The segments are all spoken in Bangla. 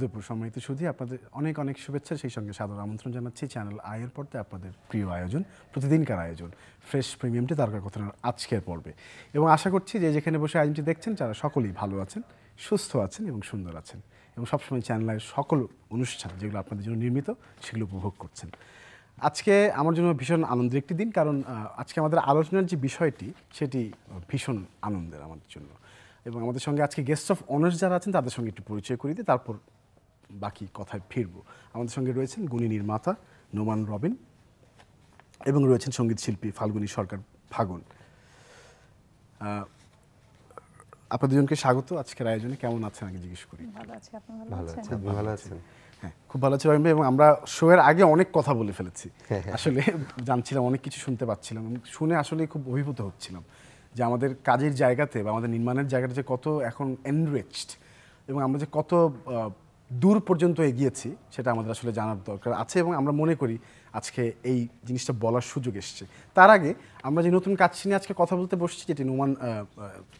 দুপুর সম্মানিত সুধী আপনাদের অনেক অনেক শুভেচ্ছা। সেই সঙ্গে সাদর আমন্ত্রণ জানাচ্ছি চ্যানেল আয়ের পর্দায় আপনাদের প্রিয় আয়োজন, প্রতিদিনকার আয়োজন ফ্রেশ প্রিমিয়ামটি তারকা কথার আজকের পর্বে। এবং আশা করছি যে যেখানে বসে আয়োজনটি দেখছেন তারা সকলেই ভালো আছেন, সুস্থ আছেন এবং সুন্দর আছেন। এবং সবসময় চ্যানেলের সকল অনুষ্ঠান যেগুলো আপনাদের জন্য নির্মিত, সেগুলো উপভোগ করছেন। আজকে আমার জন্য ভীষণ আনন্দের একটি দিন, কারণ আজকে আমাদের আলোচনার যে বিষয়টি, সেটি ভীষণ আনন্দের আমাদের জন্য। এবং আমাদের সঙ্গে আজকে গেস্ট অফ অনার্স যারা আছেন, তাদের সঙ্গে একটু পরিচয় করিয়ে দিয়ে তারপর বাকি কথায় ফিরবো। আমাদের সঙ্গে রয়েছেন গুণী নির্মাতা নোমান রবিন এবং রয়েছেন সংগীত শিল্পী ফাল্গুনী সরকার ফাগুন। আপনাদের দুজনকে স্বাগত। আজকের আয়োজনে কেমন আছেন আগে জিজ্ঞেস করি। ভালো আছেন? হ্যাঁ খুব ভালো আছে রহিম এবং আমরা শো এর আগে অনেক কথা বলে ফেলেছি। আসলে জানছিলাম অনেক কিছু শুনতে পাচ্ছিলাম শুনে আসলে খুব অভিভূত হচ্ছিলাম যে আমাদের কাজের জায়গাতে বা আমাদের নির্মাণের জায়গাটা যে কত এখন এনরিচড এবং আমরা যে কত দূর পর্যন্ত এগিয়েছি সেটা আমাদের আসলে জানার দরকার আছে এবং আমরা মনে করি আজকে এই জিনিসটা বলার সুযোগ এসছে। তার আগে আমরা যে নতুন কাজ নিয়ে আজকে কথা বলতে বসছি যেটি নোমান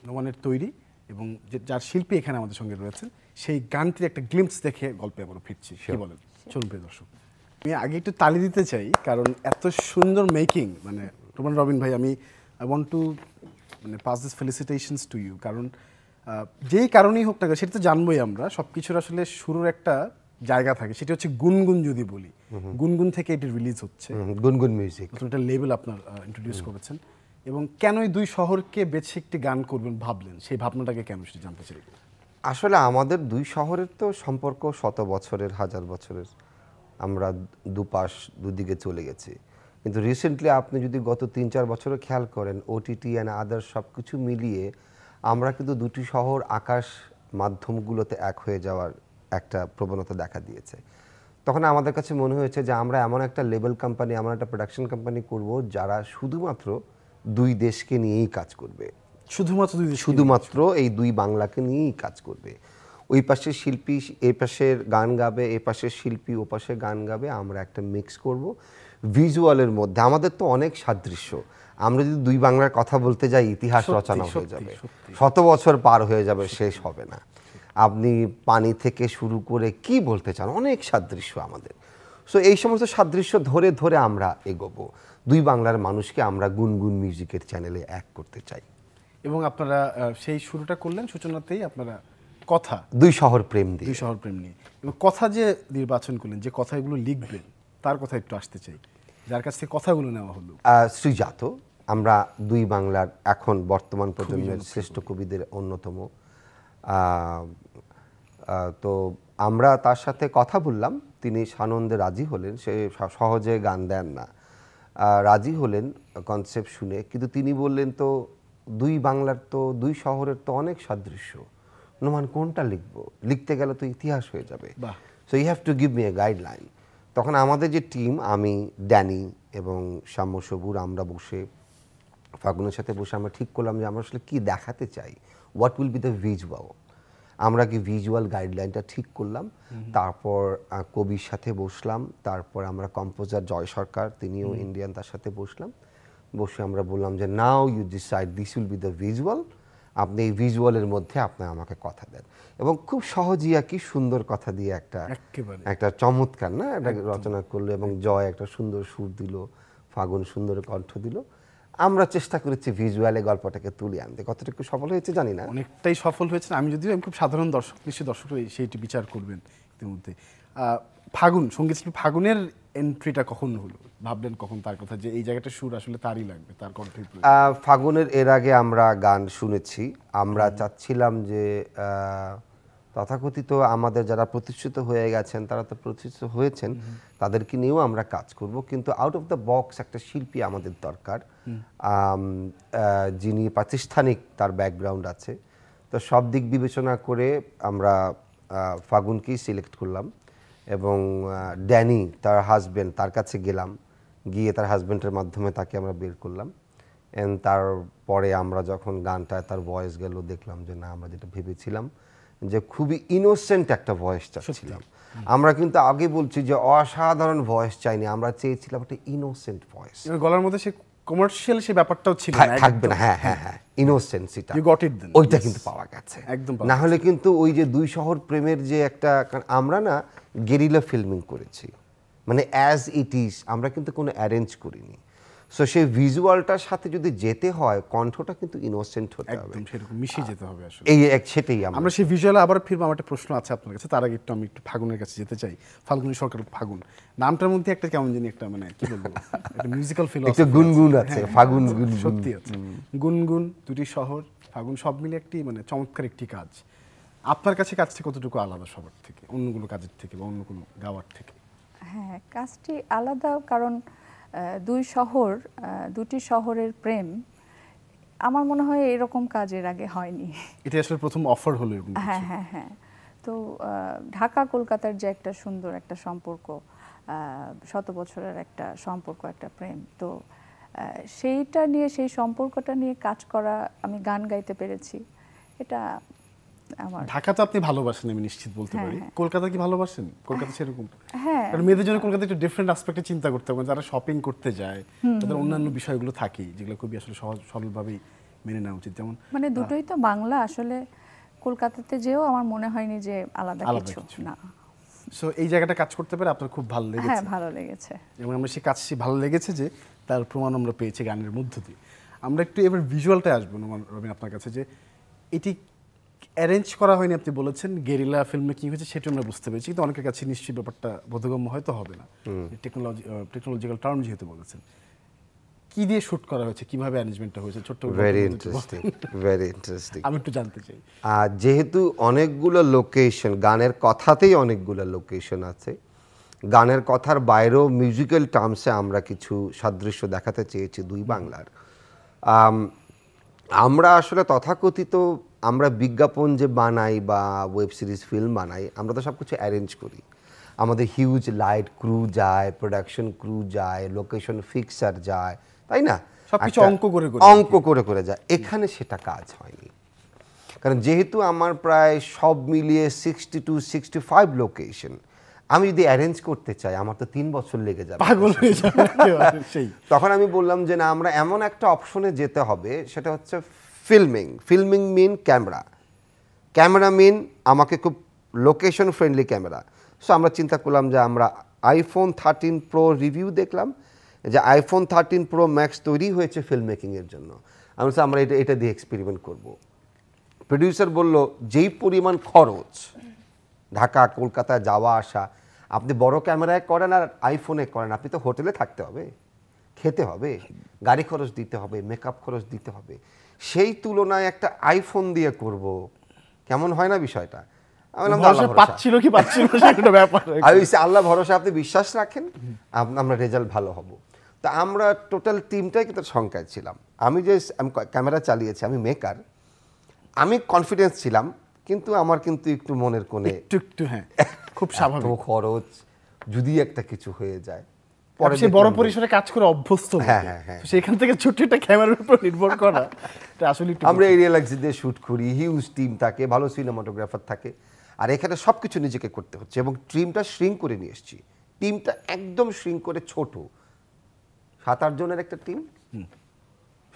নোমানের তৈরি এবং যে- যার শিল্পী এখানে আমাদের সঙ্গে রয়েছেন সেই গানটির একটা গ্লিমস দেখে গল্পে আবার ফিরছি সে বলেন? চলুন প্রিয় দর্শক। আমি আগে একটু তালি দিতে চাই কারণ এত সুন্দর মেকিং মানে রোমান রবিন ভাই আমি আই ওয়ান্ট টু মানে pass this felicitations to you কারণ যেই কারণেই হোক না কেন সেটা তো জানবোই আমরা সব কিছুর আসলে শুরুর একটা জায়গা থাকে সেটা হচ্ছে গুনগুন যদি বলি। গুনগুন থেকে এটি রিলিজ হচ্ছে। গুনগুন মিউজিক নতুন একটা লেভেল আপনার ইন্ট্রোডিউস করেছেন। এবং কেন এই দুই শহরকে বেছে একটি গান করবেন ভাবলেন? সেই ভাবনাটাকে কেন সেটা জানতে চাই আসলে আমাদের দুই শহরের তো সম্পর্ক শত বছরের হাজার বছরের। আমরা দুপাশ দুদিকে চলে গেছি। কিন্তু রিসেন্টলি আপনি যদি গত তিন চার বছরে খেয়াল করেন ওটিটি অ্যান্ড আদার সব কিছু মিলিয়ে আমরা কিন্তু দুটি শহর আকাশ মাধ্যমগুলোতে এক হয়ে যাওয়ার একটা প্রবণতা দেখা দিয়েছে। তখন আমাদের কাছে মনে হয়েছে যে আমরা এমন একটা লেভেল কোম্পানি এমন একটা প্রোডাকশন কোম্পানি করব যারা শুধুমাত্র দুই দেশকে নিয়েই কাজ করবে। শুধুমাত্র দুই শুধুমাত্র এই দুই বাংলাকে নিয়েই কাজ করবে। ওই পাশের শিল্পী এই পাশের গান গাবে এই পাশের শিল্পী ও পাশে গান গাবে আমরা একটা মিক্স করব। ভিজুয়ালের মধ্যে। আমাদের তো অনেক সাদৃশ্য। আমরা যদি দুই বাংলার কথা বলতে যাই ইতিহাস রচনা হয়ে যাবে। শত বছর পার হয়ে যাবে শেষ হবে না। আপনি পানি থেকে শুরু করে কি বলতে চান? অনেক সাদৃশ্য আমাদের। সো এই সমস্ত সাদৃশ্য ধরে ধরে আমরা এগোবো। দুই বাংলার মানুষকে আমরা গুনগুন মিউজিকের চ্যানেলে এক করতে চাই। এবং আপনারা সেই শুরুটা করলেন সূচনাতেই আপনারা কথা। দুই শহর প্রেম দিয়ে। দুই শহর প্রেম নিয়ে। এবং কথা যে নির্বাচন করলেন যে কথাগুলো লিখবেন তার কথা একটু আসতে চাই। যার কাছ থেকে কথাগুলো নেওয়া হলো। শ্রীজাত আমরা দুই বাংলার এখন বর্তমান প্রজন্মের শ্রেষ্ঠ কবিদের অন্যতম। তো আমরা তার সাথে কথা বললাম। তিনি সানন্দে রাজি হলেন। সে সহজে গান দেন না। রাজি হলেন কনসেপ্ট শুনে। কিন্তু তিনি বললেন তো দুই বাংলার তো দুই শহরের তো অনেক সাদৃশ্য। নোমান কোনটা লিখব? লিখতে গেলে তো ইতিহাস হয়ে যাবে। So you have to give me a guideline তখন আমাদের যে টিম আমি ড্যানি এবং সাম্য সবুর আমরা বসে ফাগুনের সাথে বসে আমরা ঠিক করলাম যে আমরা আসলে কী দেখাতে চাই। What will be the visual আমরা কি ভিজুয়াল গাইডলাইনটা ঠিক করলাম। তারপর কবির সাথে বসলাম। তারপর আমরা কম্পোজার জয় সরকার তিনিও ইন্ডিয়ান তার সাথে বসলাম। বসে আমরা বললাম যে now you decide this will be the visual আপনি এই ভিজুয়ালের মধ্যে আপনি আমাকে কথা দেন। এবং খুব সহজই আর কি সুন্দর কথা দিয়ে একটা একটা চমৎকার না? একটা রচনা করল এবং জয় একটা সুন্দর সুর দিল ফাগুন সুন্দর কণ্ঠ দিল। আমরা চেষ্টা করেছি ভিজুয়ালে গল্পটাকে তুলে আনতে। কতটুকু সফল হয়েছে জানি না। অনেকটাই সফল হয়েছে আমি যদিও আমি খুব সাধারণ দর্শক নিশ্চয়ই দর্শকরা সেইটি বিচার করবেন ইতিমধ্যে। ফাগুন সংগীত শিল্পী ফাগুনের এন্ট্রিটা কখন হলো? ভাবলেন কখন তার কথা যে এই জায়গাটা সুর আসলে তারই লাগবে তার। আহ, ফাগুনের এর আগে আমরা গান শুনেছি। আমরা চাচ্ছিলাম যে আহ, তথাকথিত আমাদের যারা প্রতিষ্ঠিত হয়ে গেছেন তারা তো প্রতিষ্ঠিত হয়েছেন তাদেরকে নিয়েও আমরা কাজ করব। কিন্তু আউট অফ দ্য বক্স একটা শিল্পী আমাদের দরকার। যিনি প্রাতিষ্ঠানিক তার ব্যাকগ্রাউন্ড আছে। তো সব দিক বিবেচনা করে আমরা ফাগুনকেই সিলেক্ট করলাম এবং ড্যানি তার হাজবেন্ড তার কাছে গেলাম। গিয়ে তার হাজবেন্ডের মাধ্যমে তাকে আমরা বের করলাম। এন্ড তারপরে আমরা যখন গানটা তার ভয়েস গেল দেখলাম যে না আমরা যেটা ভেবেছিলাম যে খুবই ইনোসেন্ট একটা ভয়েস চাচ্ছিলাম। আমরা কিন্তু আগে বলছি যে অসাধারণ ভয়েস চাইনি আমরা চেয়েছিলাম একটা ইনোসেন্ট ভয়েস গলার মধ্যে সে কমার্শিয়াল সেই ব্যাপারটাও ছিল থাকবে না হ্যাঁ হ্যাঁ হ্যাঁ ইনোসেন্সিটা ইউ গট ইট দেন ওইটা কিন্তু পাওয়া গেছে। একদম না হলে কিন্তু ওই যে দুই শহর প্রেমের যে একটা আমরা না গেরিলা ফিল্মিং করেছি। মানে অ্যাজ ইট ইজ আমরা কিন্তু কোনো অ্যারেঞ্জ করিনি। সো সেই ভিজুয়ালটার সাথে যদি যেতে হয় কণ্ঠটা কিন্তু ইনোসেন্ট হতে হবে। একদম সেরকম মিশিয়ে যেতে হবে আসলে। এই এক সেটাই আমরা। আমরা সেই ভিজুয়ালে আবার ফিরবো আমার একটা প্রশ্ন আছে আপনার কাছে তার আগে একটু আমি একটু ফাগুনের কাছে যেতে চাই। ফাল্গুনী সরকার ফাগুন। নামটার মধ্যে একটা কেমন জানি একটা মানে কি বলব একটা মিউজিক্যাল ফিল একটু গুনগুন আছে। ফাগুন গুনগুন সত্যি আছে। গুনগুন দুটি শহর ফাগুন সব মিলে একটি মানে চমৎকার একটি কাজ। আপনার কাছে কাজটি কতটুকু আলাদা সবার থেকে অন্যগুলো কাজের থেকে বা অন্য কোনো গাওয়ার থেকে? হ্যাঁ কাজটি আলাদা কারণ দুই শহর দুটি শহরের প্রেম আমার মনে হয় এরকম কাজের আগে হয়নি। এটা আসলে প্রথম অফার হলো হ্যাঁ হ্যাঁ হ্যাঁ। তো ঢাকা কলকাতার যে একটা সুন্দর একটা সম্পর্ক শত বছরের একটা সম্পর্ক একটা প্রেম। তো সেইটা নিয়ে সেই সম্পর্কটা নিয়ে কাজ করা আমি গান গাইতে পেরেছি। এটা আমার। ঢাকা তো আপনি ভালোবাসেন আমি নিশ্চিত বলতে হ্যাঁ, পারি। হ্যাঁ। কলকাতা কি ভালোবাসেন? কলকাতা সেরকম। হ্যাঁ। কারণ মেয়েদের জন্য কলকাতা একটু ডিফারেন্ট অ্যাসপেক্টে চিন্তা করতে হবে। যারা শপিং করতে যায় তাদের অন্যান্য বিষয়গুলো থাকে যেগুলো খুবই আসলে সহজ সরলভাবেই মেনে নেওয়া উচিত। যেমন মানে দুটোই তো বাংলা। আসলে কলকাতাতে যেও আমার মনে হয়নি যে আলাদা কিছু। না। সো এই জায়গাটা কাজ করতে পারে আপনার খুব ভালো লেগেছে। হ্যাঁ ভালো লেগেছে। এবং আমরা সেই কাজটি ভালো লেগেছে যে তার প্রমাণ আমরা পেয়েছি গানের মধ্য দিয়ে। আমরা একটু এবার ভিজুয়ালটা আসব রবিন আপনার কাছে যে এটি অ্যারেঞ্জ করা হয়নি আপনি বলেছেন। গেরিলা ফিল্মে কি হয়েছে সেটা আমরা বুঝতে পেরেছি। কিন্তু অনেকের কাছে নিশ্চয়ই ব্যাপারটা বোধগম্য হয়তো হবে না। টেকনোলজি টেকনোলজিক্যাল টার্ম যেহেতু বলেছেন। কি দিয়ে শুট করা হয়েছে কীভাবে অ্যারেঞ্জমেন্টটা হয়েছে? ছোট্ট ভেরি ইন্টারেস্টিং ভেরি ইন্টারেস্টিং আমি একটু জানতে চাই। আর যেহেতু অনেকগুলো লোকেশন গানের কথাতেই অনেকগুলো লোকেশন আছে। গানের কথার বাইরেও মিউজিক্যাল টার্মসে আমরা কিছু সাদৃশ্য দেখাতে চেয়েছি দুই বাংলার। আমরা আসলে তথাকথিত আমরা বিজ্ঞাপন যে বানাই বা ওয়েব সিরিজ ফিল্ম বানাই আমরা তো সব কিছু অ্যারেঞ্জ করি। আমাদের হিউজ লাইট ক্রু যায় প্রোডাকশন ক্রু যায় লোকেশন ফিক্সার যায় তাই না? সবকিছু অঙ্ক করে করে। অঙ্ক করে করে যায়। এখানে সেটা কাজ হয়নি। কারণ যেহেতু আমার প্রায় সব মিলিয়ে sixty to sixty five location আমি যদি অ্যারেঞ্জ করতে চাই আমার তো তিন বছর লেগে যাবে। পাগল হয়ে যাবে। সেই। তখন আমি বললাম যে না আমরা এমন একটা অপশনে যেতে হবে সেটা হচ্ছে filming filming mean camera camera mean আমাকে খুব লোকেশন ফ্রেন্ডলি ক্যামেরা সো আমরা চিন্তা করলাম যে আমরা আইফোন থার্টিন প্রো রিভিউ দেখলাম, যে আইফোন থার্টিন প্রো ম্যাক্স তৈরি হয়েছে ফিল্ম মেকিংয়ের জন্য। আমি আমরা এটা এটা দিয়ে এক্সপেরিমেন্ট করব। প্রডিউসার বলল, যেই পরিমাণ খরচ, ঢাকা, কলকাতা যাওয়া, আসা, আপনি বড় ক্যামেরায় করেন আর আইফোনে করেন, আপনি তো হোটেলে থাকতে হবে, খেতে হবে। গাড়ি খরচ দিতে হবে মেকআপ খরচ দিতে হবে। সেই তুলনায় একটা আইফোন দিয়ে করব। কেমন হয় না বিষয়টা। পাচ্ছিল কি পাচ্ছিল সেটা ব্যাপার। আমি আল্লাহ ভরসা আপনি বিশ্বাস রাখেন আমরা রেজাল্ট ভালো হব। তা আমরা টোটাল টিমটাই কিন্তু শঙ্কায় ছিলাম। আমি যে আমি ক্যামেরা চালিয়েছি আমি মেকার আমি কনফিডেন্স ছিলাম কিন্তু আমার কিন্তু একটু মনের কোণে একটু একটু হ্যাঁ খুব স্বাভাবিক। খরচ যদি একটা কিছু হয়ে যায়। পরে সে বড় পরিসরে কাজ করে অভ্যস্ত হ্যাঁ, হ্যাঁ, হ্যাঁ। সেখান থেকে ছোট্ট একটা ক্যামেরার উপর নির্ভর করা এটা আসলে আমরা এরিয়া দিয়ে শ্যুট করি হিউজ টিম থাকে ভালো সিনেমাটোগ্রাফার থাকে আর এখানে সব কিছু নিজেকে করতে হচ্ছে এবং টিমটা শ্রিঙ্ক করে নিয়ে এসেছি। টিমটা একদম শ্রিঙ্ক করে ছোট। সাত আট জনের একটা টিম।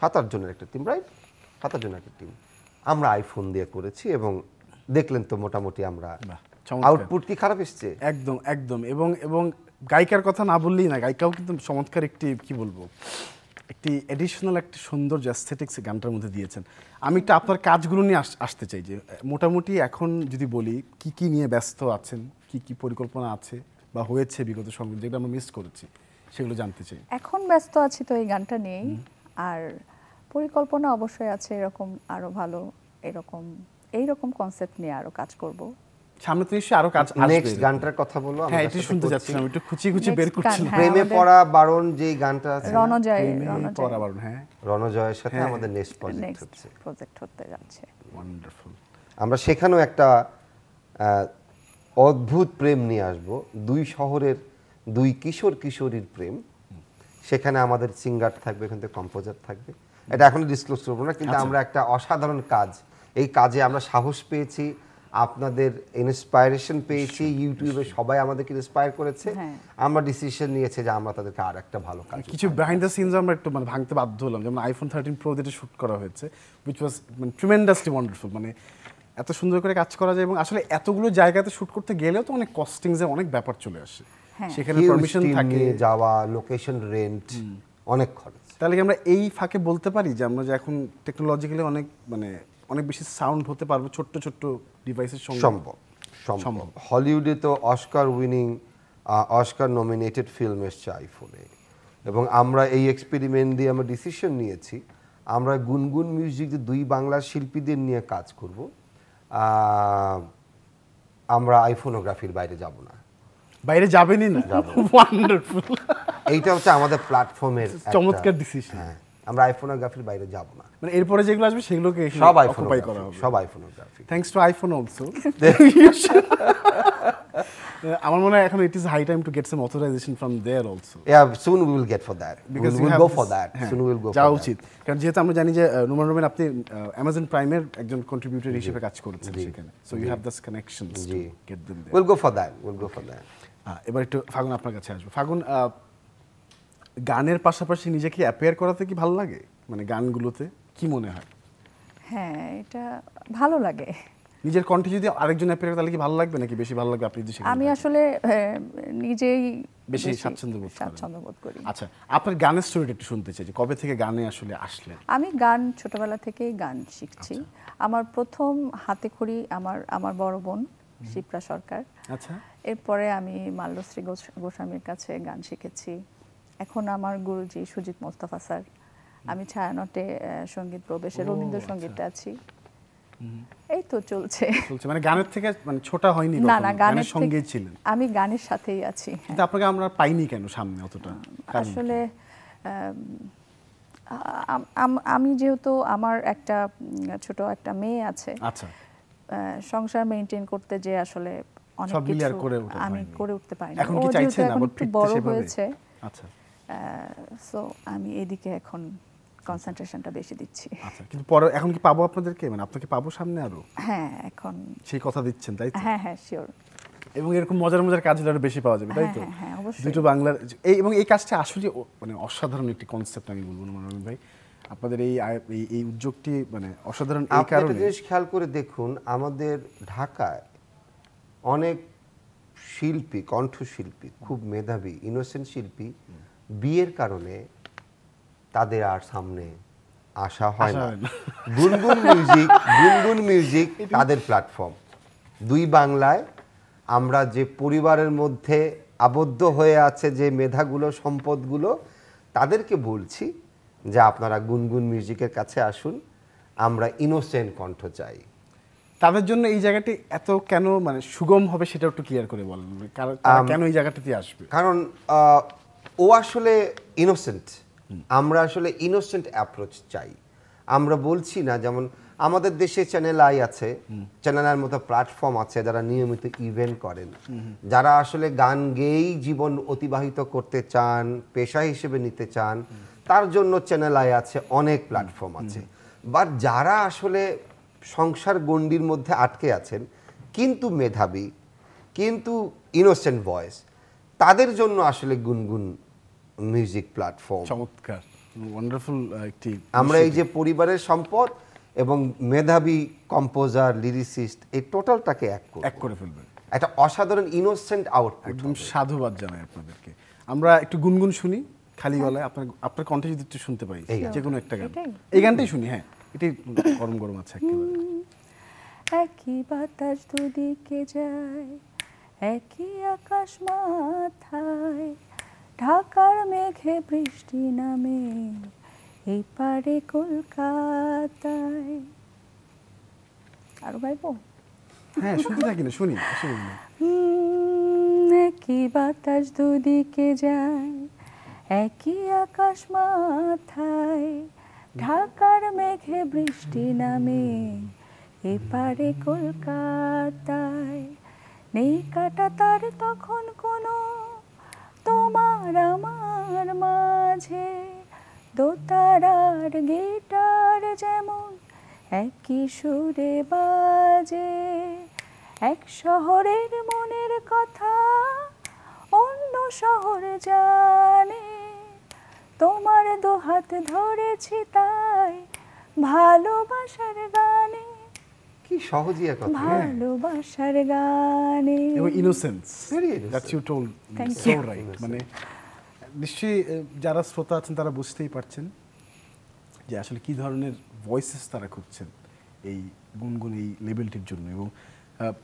সাত আট জনের একটা টিম রাইট? সাত আট জনের একটা টিম। আমরা আইফোন দিয়ে করেছি এবং দেখলেন তো মোটামুটি আমরা আউটপুট কি খারাপ এসছে? একদম একদম। এবং এবং গায়িকার কথা না বললেই না গায়িকাও কিন্তু চমৎকার একটি কি বলব একটি এডিশনাল একটি সুন্দর অ্যাস্থেটিক্স গানটার মধ্যে দিয়েছেন। আমি একটু আপনার কাজগুলো নিয়ে আস- আসতে চাই যে মোটামুটি এখন যদি বলি কি কি নিয়ে ব্যস্ত আছেন? কি কি পরিকল্পনা আছে বা হয়েছে বিগত সময় যেগুলো আমরা মিস করেছি সেগুলো জানতে চাই। এখন ব্যস্ত আছি তো এই গানটা নিয়েই। আর পরিকল্পনা অবশ্যই আছে এরকম আরও ভালো এরকম এইরকম কনসেপ্ট নিয়ে আরও কাজ করব। সামনে তো নিশ্চয়ই আরও কাজ আসবে। নেক্সট গানটার কথা বলো আমরা হ্যাঁ এটা শুনতে। যাচ্ছিলাম একটু খুচি খুচি বের করছিলাম। হ্যাঁ। প্রেমে পড়া বারণ যেই গানটা আছে রণজয় পড়া বারণ, হ্যাঁ। রণজয়ের সাথে হ্যাঁ। আমাদের নেক্সট প্রজেক্ট হচ্ছে। প্রজেক্ট হতে যাচ্ছে। ওয়ান্ডারফুল আমরা সেখানেও একটা আহ, অদ্ভুত প্রেম নিয়ে আসব। দুই শহরের দুই কিশোর কিশোরীর প্রেম। সেখানে আমাদের সিঙ্গার থাকবে এখান থেকে কম্পোজার থাকবে। এটা এখনও ডিসক্লোজ করব না কিন্তু আমরা একটা অসাধারণ কাজ। এই কাজে আমরা সাহস পেয়েছি আপনাদের ইন্সপায়ারেশন পেয়েছি ইউটিউবে সবাই আমাদেরকে ইন্সপায়ার করেছে। হ্যাঁ। আমরা ডিসিশন নিয়েছে যে আমরা তাদেরকে আর একটা ভালো কাজ কিছু বিহাইন্ড দ্য সিনস আমরা একটু মানে ভাঙতে বাধ্য হলাম। যেমন আইফোন থার্টিন প্রো যেটা শ্যুট করা হয়েছে উইচ ওয়াজ মানে ট্রিমেন্ডাসলি ওয়ান্ডারফুল মানে এত সুন্দর করে কাজ করা যায় এবং আসলে এতগুলো জায়গাতে শ্যুট করতে গেলেও তো অনেক কস্টিংসের অনেক ব্যাপার চলে আসে। হ্যাঁ। সেখানে পারমিশন থাকে। যাওয়া লোকেশন রেন্ট অনেক খরচ। তাহলে কি আমরা এই ফাঁকে বলতে পারি যে আমরা যে এখন টেকনোলজিক্যালি অনেক মানে অনেক বেশি সাউন্ড হতে পারব ছোট্ট ছোট্ট ডিভাইসের সঙ্গে। সম্ভব সম্ভব। হলিউডে তো Oscar winning Oscar nominated film এসছে আইফোনে এবং আমরা এই এক্সপেরিমেন্ট দিয়ে আমরা ডিসিশন নিয়েছি। আমরা গুনগুন মিউজিক যে দুই বাংলার শিল্পীদের নিয়ে কাজ করব আমরা আইফোনোগ্রাফির বাইরে যাব না। বাইরে যাবেনই না। ওয়ান্ডারফুল এইটা হচ্ছে আমাদের প্ল্যাটফর্মের চমৎকার ডিসিশন হ্যাঁ। আমরা আইফোনোগ্রাফির বাইরে যাব না। মানে এরপরে যেগুলো আসবে সেগুলোকে সব আইফোনোগ্রাফি করা হবে। সব iPhoneography thanks to iPhone also আমার মনে হয় এখন it is high time to get some authorisation from there also Yeah, soon we will get for that. Because we'll go for that. Soon we will go হ্যাঁ, যাওয়া উচিত। কারণ যেহেতু আমরা জানি যে নুমান রবিন আপনি অ্যামাজন প্রাইমের একজন কন্ট্রিবিউটর হিসেবে কাজ করেছেন সেখানে। So you have thus connections to. Get them We'll go for that. We'll go for that. এবার একটু ফাগুন আপনার কাছে আসব। ফাগুন গানের পাশাপাশি নিজেকে অ্যাপেয়ার করাতে কি ভালো লাগে? মানে গানগুলোতে কি মনে হয়? হ্যাঁ এটা ভালো লাগে। নিজের কণ্ঠে যদি আরেকজন অ্যাপেয়ার করে তাহলে কি ভালো লাগবে? নাকি বেশি ভালো লাগবে আপনি যদি আমি আসলে নিজেই বেশি স্বাচ্ছন্দ্য বোধ। স্বাচ্ছন্দ্য বোধ করি। আচ্ছা আপনার গানের স্টোরিটা একটু শুনতে চাই যে কবে থেকে গানে আসলে আসলেন? আমি গান ছোটবেলা থেকেই গান শিখছি। আমার প্রথম হাতে খড়ি আমার আমার বড় বোন শিপ্রা সরকার। আচ্ছা। এরপরে আমি মাল্যশ্রী গোস- গোস্বামীর কাছে গান শিখেছি। এখন আমার গুরুজি সুজিত মোস্তফা স্যার। আমি ছায়ানটে সংগীত প্রবেশে রবীন্দ্রসঙ্গীতে আছি। এই তো চলছে। চলছে। মানে গানের থেকে মানে ছোটা হয়নি না না গানের সঙ্গেই থেকে- ছিলেন? আমি গানের সাথেই আছি হ্যাঁ। কিন্তু আপনাকে আমরা পাইনি কেন সামনে অতটা? আসলে আম, যেহেতু আমার একটা ছোট একটা মেয়ে আছে আচ্ছা। সংসার মেনটেন করতে যে আসলে অনেক কিছু আমি করে উঠতে পারি এখন কি চাইছেন আবার একটু বড় হয়েছে আচ্ছা। সো আমি এদিকে এখন কনসেন্ট্রেশনটা বেশি দিচ্ছি। আচ্ছা কিন্তু পরে এখন কি পাবো আপনাদেরকে? মানে আপনাকে পাবো সামনে আরও? হ্যাঁ এখন সেই কথা দিচ্ছেন তাই তো? হ্যাঁ হ্যাঁ শিওর এবং এরকম মজার মজার কাজ আরও বেশি পাওয়া যাবে তাই তো? হ্যাঁ, হ্যাঁ, অবশ্যই। দুটো বাংলার এই এবং এই কাজটা আসলে মানে অসাধারণ একটি কনসেপ্ট আমি বলব মনোরম ভাই। আপনাদের এই এই- এই উদ্যোগটি মানে অসাধারণ এই আপনি কারণে। জিনিস খেয়াল করে দেখুন আমাদের ঢাকায় অনেক শিল্পী কণ্ঠশিল্পী খুব মেধাবী ইনোসেন্ট শিল্পী বিয়ের কারণে তাদের আর সামনে আসা হয় না। গুনগুন মিউজিক গুনগুন মিউজিক তাদের প্ল্যাটফর্ম দুই বাংলায় আমরা যে পরিবারের মধ্যে আবদ্ধ হয়ে আছে যে মেধাগুলো সম্পদগুলো তাদেরকে বলছি যে আপনারা গুনগুন মিউজিকের কাছে আসুন আমরা ইনোসেন্ট কণ্ঠ চাই। তাদের জন্য এই জায়গাটি এত কেন মানে সুগম হবে সেটা একটু ক্লিয়ার করে বলেন। কেন এই জায়গাটাতে আসবে? কারণ ও আসলে ইনোসেন্ট আমরা আসলে ইনোসেন্ট অ্যাপ্রোচ চাই। আমরা বলছি না, যেমন আমাদের দেশে চ্যানেল আই আছে চ্যানেলের মতো প্ল্যাটফর্ম আছে যারা নিয়মিত ইভেন্ট করেন। যারা আসলে গান গেয়েই জীবন অতিবাহিত করতে চান, পেশা হিসেবে নিতে চান, তার জন্য চ্যানেল আই আছে, অনেক প্ল্যাটফর্ম আছে। বাট যারা আসলে সংসার গণ্ডির মধ্যে আটকে আছেন, কিন্তু মেধাবী, কিন্তু ইনোসেন্ট ভয়েস তাদের জন্য আসলে গুনগুন মিউজিক প্ল্যাটফর্ম চমৎকার ওয়ান্ডারফুল একটি আমরা এই যে পরিবারের সম্পদ এবং মেধাবী কম্পোজার লিরিসিস্ট এই টোটালটাকে এক করব এক করে ফেলবেন। একটা অসাধারণ ইনোসেন্ট আউটপুট একদম সাধুবাদ জানাই আপনাদেরকে। আমরা একটু গুনগুন শুনি খালি গলায় আপনার আপনার কণ্ঠে যদি একটু শুনতে পাই যে কোনো একটা গান। এই গানটাই শুনি হ্যাঁ এটাই গরম গরম আছে একেবারে। একই বাতাস দুদিকে যায় একই আকাশ মাথায় ঢাকার মেঘে বৃষ্টি নামে এই পারে কলকাতায়। আরও গাইবো হ্যাঁ শুনতে থাকি না শুনি একই বাতাস দুদিকে যায় একই আকাশ মাথায়। ঢাকার মেঘে বৃষ্টি নামে এপারে কলকাতায়। নেই কাটা তার তখন কোনো দোতারার গিটার যেমন একই সুরে বাজে এক শহরের মনের কথা অন্য শহর জানে। তোমার দুহাত ধরেছি তাই ভালোবাসার গানে। কি সহজই এক কথা ভালোবাসার গানে। এবং innocence. That's you told so right মানে নিশ্চয়ই যারা শ্রোতা আছেন তারা বুঝতেই পারছেন। যে আসলে কি ধরনের ভয়েসেস তারা খুঁজছেন এই গুনগুন এই লেভেলটির জন্য? এবং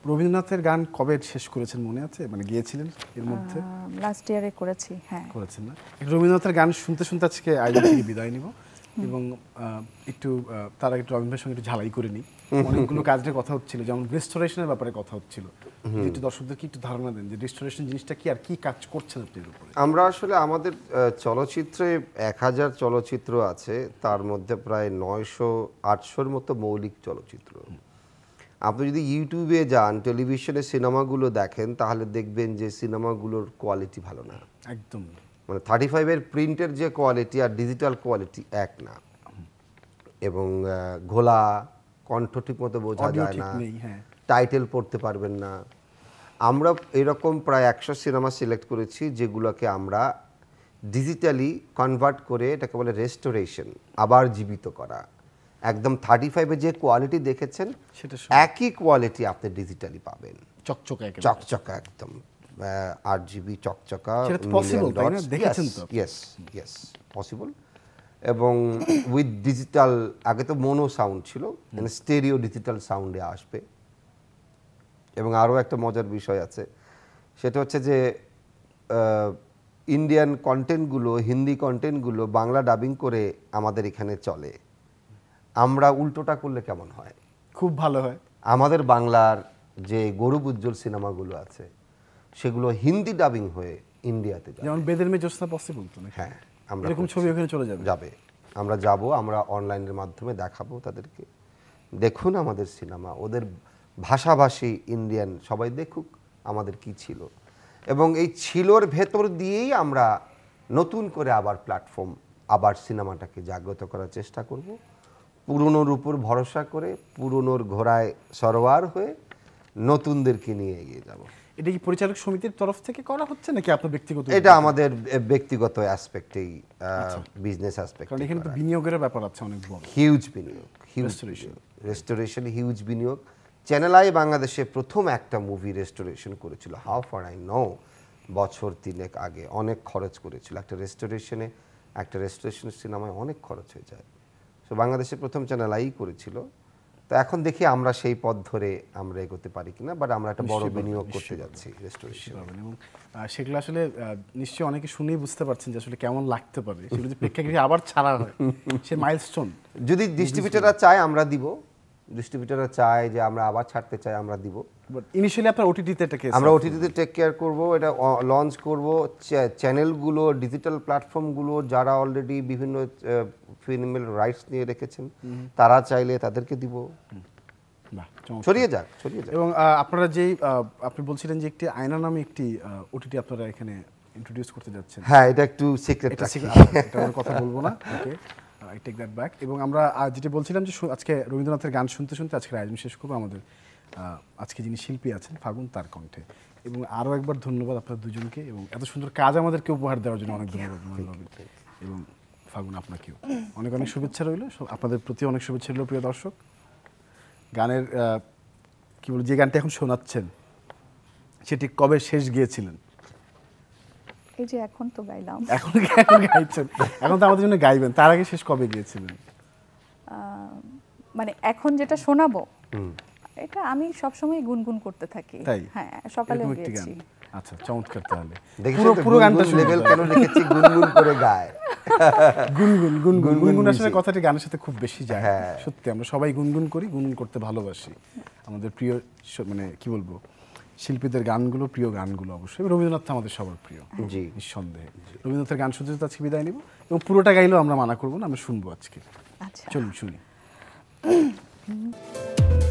রবীন্দ্রনাথের গান কবে শেষ করেছেন মনে আছে? মানে গিয়েছিলেন এর মধ্যে? লাস্ট ইয়ারে করেছি হ্যাঁ। করেছেন না? রবীন্দ্রনাথের গান শুনতে শুনতে আজকে আয়োজন থেকে বিদায় নিব। এবং একটু তার আগে একটু রবীন্দ্র সঙ্গে একটু ঝালাই করে নিই। অনেকগুলো কাজের কথা হচ্ছিল যেমন রেস্টোরেশনের ব্যাপারে কথা হচ্ছিল। একটু দর্শকদেরকে একটু ধারণা দেন যে রেস্টোরেশন জিনিসটা কি আর কি কাজ করছেন আপনি উপরে? আমরা আসলে আমাদের চলচ্চিত্রে এক হাজার চলচ্চিত্র আছে তার মধ্যে প্রায় নয়শো আটশোর মতো মৌলিক চলচ্চিত্র। আপনি যদি ইউটিউবে যান টেলিভিশনে সিনেমাগুলো দেখেন তাহলে দেখবেন যে সিনেমাগুলোর কোয়ালিটি ভালো না। একদম। মানে থার্টি ফাইভের প্রিন্টের যে কোয়ালিটি আর ডিজিটাল কোয়ালিটি এক না। এবং ঘোলা কণ্ঠ ঠিক মতো বোঝা যায় না। হ্যাঁ। টাইটেল পড়তে পারবেন না। আমরা এরকম প্রায় একশো সিনেমা সিলেক্ট করেছি যেগুলোকে আমরা ডিজিটালি কনভার্ট করে এটাকে বলে রেস্টোরেশন আবার জীবিত করা। একদম থার্টি ফাইভে যে কোয়ালিটি দেখেছেন সেটা একই কোয়ালিটি আপনি ডিজিটালি পাবেন। চকচকে। চকচকা একদম। আট জিবি চকচকা। ইয়েস ইয়েস পসিবল এবং উইথ ডিজিটাল আগে তো মোনো সাউন্ড ছিল স্টেরিও ডিজিটাল সাউন্ডে আসবে। এবং আরও একটা মজার বিষয় আছে সেটা হচ্ছে যে ইন্ডিয়ান কন্টেন্টগুলো হিন্দি কন্টেন্টগুলো বাংলা ডাবিং করে আমাদের এখানে চলে। আমরা উল্টোটা করলে কেমন হয়? খুব ভালো হয়। আমাদের বাংলার যে গৌরব উজ্জ্বল সিনেমাগুলো আছে সেগুলো হিন্দি ডাবিং হয়ে ইন্ডিয়াতে যাবে। যেমন বেদের মেয়ে জ্যোৎস্না পসিবল তো হ্যাঁ আমরা এরকম ছবি ওখানে চলে যাবে? যাবে। আমরা যাব আমরা অনলাইনের মাধ্যমে দেখাবো তাদেরকে। দেখুন আমাদের সিনেমা ওদের ভাষাভাষী ইন্ডিয়ান সবাই দেখুক আমাদের কি ছিল। এবং এই ছিলোর ভেতর দিয়েই আমরা নতুন করে আবার প্ল্যাটফর্ম আবার সিনেমাটাকে জাগ্রত করার চেষ্টা করব। পুরনোর উপর ভরসা করে পুরনোর ঘোড়ায় সরোয়ার হয়ে নতুনদেরকে নিয়ে এগিয়ে যাব। এটা কি পরিচালক সমিতির তরফ থেকে করা হচ্ছে নাকি আপনার ব্যক্তিগত এটা আমাদের ব্যক্তিগত অ্যাসপেক্টেই বিজনেস অ্যাসপেক্ট কারণ এখানে তো বিনিয়োগের ব্যাপার আছে অনেক বড়। হিউজ বিনিয়োগ হিউজ Restoration. রেস্টোরেশন হিউজ বিনিয়োগ। চ্যানেল আই বাংলাদেশে প্রথম একটা মুভি রেস্টোরেশন করেছিল হাউ ফার আই নো বছর তিনেক আগে। অনেক খরচ করেছিল। একটা রেস্টোরেশনে একটা রেস্টোরেশন সিনেমায় অনেক খরচ হয়ে যায়। তো বাংলাদেশে প্রথম চ্যানেল আই করেছিল। তো এখন দেখি আমরা সেই পথ ধরে আমরা এগোতে পারি কিনা বাট আমরা একটা বড় বিনিয়োগ করতে যাচ্ছি রেস্টোরেশন এবং সেগুলো আসলে নিশ্চয়ই অনেকে শুনেই বুঝতে পারছেন যে আসলে কেমন লাগতে পারে। সেগুলো যদি প্রেক্ষাগৃহে আবার ছাড়া হয় সে মাইলস্টোন যদি ডিস্ট্রিবিউটাররা চায় আমরা দিব। ডিস্ট্রিবিউটাররা চায় যে আমরা আবার ছাড়তে চাই আমরা দিব। বাট ইনিশিয়ালি আপনার ওটিটিতে এটাকে আমরা ওটিটিতে টেক কেয়ার করব এটা লঞ্চ করব চ্যানেলগুলো ডিজিটাল প্ল্যাটফর্মগুলো যারা অলরেডি বিভিন্ন ফিল্মের রাইটস নিয়ে রেখেছেন তারা চাইলে তাদেরকে দিব। ছড়িয়ে যাক ছড়িয়ে যাক। এবং আপনারা যেই আপনি বলছিলেন যে একটি আয়না নামে একটি ওটিটি আপনারা এখানে ইন্ট্রোডিউস করতে যাচ্ছেন। হ্যাঁ এটা একটু সিক্রেট এটা secret, কথা বলব না okay I take that back. এবং আমরা যেটা বলছিলাম যে আজকে রবীন্দ্রনাথের গান শুনতে শুনতে আজকের আয়োজন শেষ করব। আমাদের আজকে যিনি শিল্পী আছেন ফাগুন তার কণ্ঠে। এবং আরও একবার ধন্যবাদ আপনার দুজনকে এবং এত সুন্দর কাজ আমাদেরকে উপহার দেওয়ার জন্য অনেক ধন্যবাদ এবং ফাগুন আপনাকেও। অনেক অনেক শুভেচ্ছা রইল। আপনাদের প্রতি অনেক শুভেচ্ছা রইল প্রিয় দর্শক। গানের কি বল যে গানটা এখন শোনাচ্ছেন সেটি কবে শেষ গিয়েছিলেন? এই যে এখন তো গাইলাম। এখন এখন গাইছেন? এখন তো আমাদের জন্য গাইবেন। তার আগে শেষ কবে গিয়েছিলেন? মানে এখন যেটা শোনাবো এটা আমি সবসময় গুনগুন করতে থাকি। হ্যাঁ গান। গেয়েছি আচ্ছা চমৎকার তাহলে। পুরো পুরো গানটা লেভেল কেন রেখেছি গুনগুন করে গায়। গুনগুন গুনগুন। গুনগুন গুনগুন আসলে কথাটি গানের সাথে খুব বেশি যায়। হ্যাঁ। সত্যি আমরা সবাই গুনগুন করি গুনগুন করতে ভালোবাসি। আমাদের প্রিয় মানে কি বলব? শিল্পীদের গানগুলো প্রিয় গানগুলো অবশ্যই। রবীন্দ্রনাথ তো আমাদের সবার প্রিয় জি। নিঃসন্দেহে। রবীন্দ্রনাথের গান শুনতে শুনতে আজকে বিদায় নিব এবং পুরোটা গাইলেও আমরা মানা করব না আমরা শুনব আজকে। আচ্ছা। চলুন শুনি।